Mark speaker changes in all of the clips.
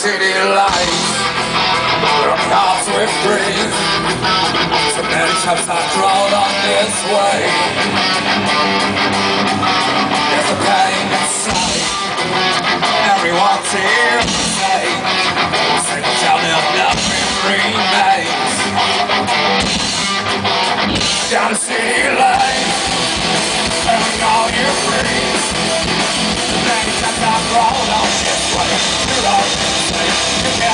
Speaker 1: city lights. Your cars with breeze So many times I've drawn on this way. There's a pain inside. Everyone's here to say Say the town of nothing remains. Down the city lights. Burning all your dreams Many times I've drawn on this way. You're all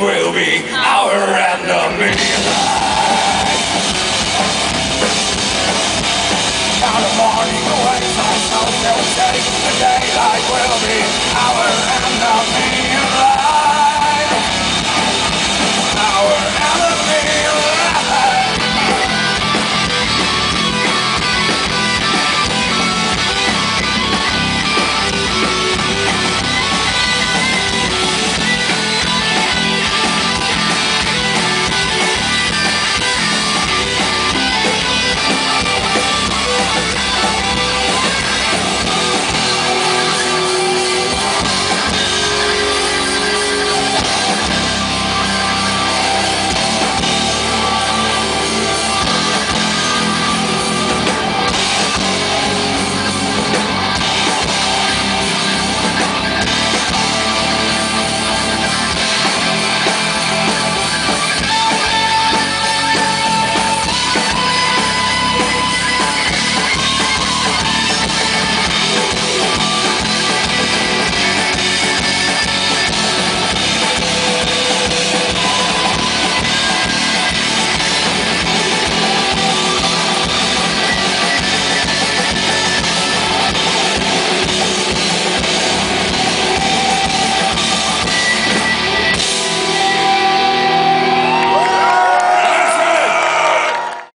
Speaker 1: will be our enemy.